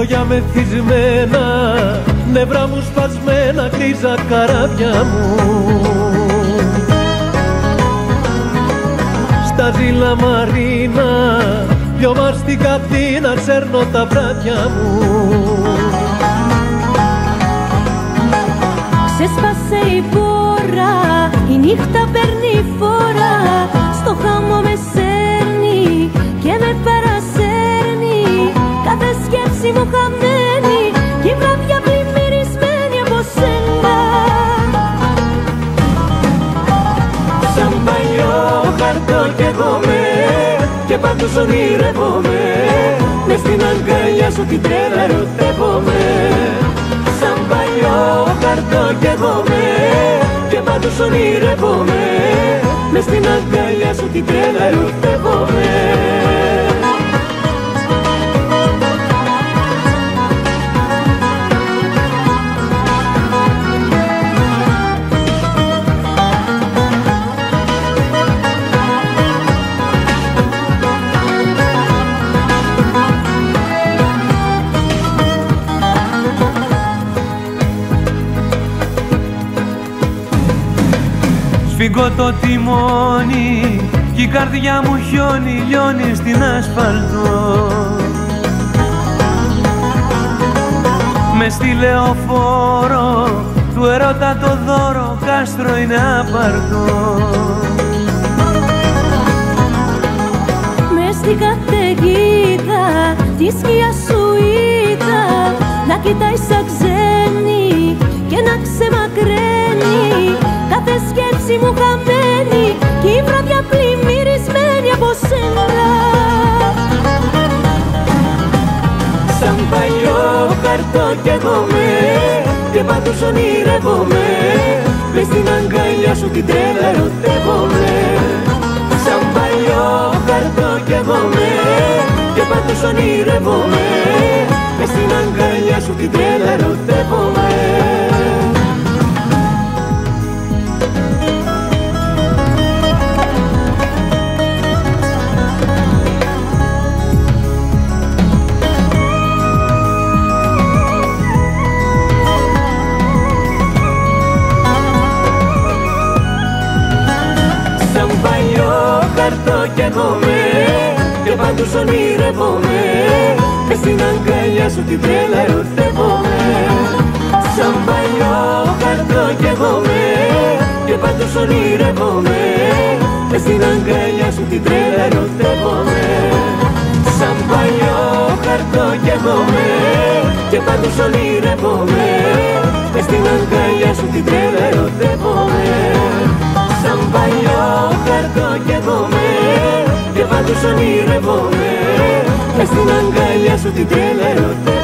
χέρια μεθυσμένα νευρά μου σπασμένα κρίζα καράβια μου. Στα ζήλα μαρίνα δυο μας στην κατίνα σέρνω τα βράδια μου. Ξέσπασε η πόρα, η νύχτα παίρνει φορά χαρτό κι εγώ με και πάντως ονειρεύομαι. Μες στην αγκαλιά σου την τρέλα ερωτεύομαι. Σαν παλιό χαρτό κι εγώ με και πάντως ονειρεύομαι. Μες στην αγκαλιά σου την τρέλα ερωτεύομαι Σφίγγω το τιμόνι κι η καρδιά μου χιόνι λιώνει στην ασφαλτό Με στη λεωφόρο του ερώτα το δώρο κάστρο είναι απαρτό Με στην καταιγίδα τη σκιά σου είδα να κοιτάει σαν παλιό χαρτό κι εγώ με και πάντως ονειρεύομαι. Μες στην αγκαλιά σου την τρέλα ερωτεύομαι. Σαν παλιό χαρτό κι εγώ με και πάντως ονειρεύομαι. Μες στην αγκαλιά σου την τρέλα ερωτεύομαι και πάντως ονειρεύομαι. Μες στην αγκαλιά σου την τρέλα ερωτεύομαι. Σαν παλιό χαρτό κι εγώ με και πάντως ονειρεύομαι. Μες στην αγκαλιά σου την τρέλα ερωτεύομαι. Σαν παλιό χαρτό κι εγώ με και πάντως ονειρεύομαι. Μες στην αγκαλιά σου την τρέλα ερωτεύομαι. Σαν παλιό χαρτό κι εγώ με και πάντως ονειρεύομαι Μες στην αγκαλιά σου την τρέλα ερωτεύομαι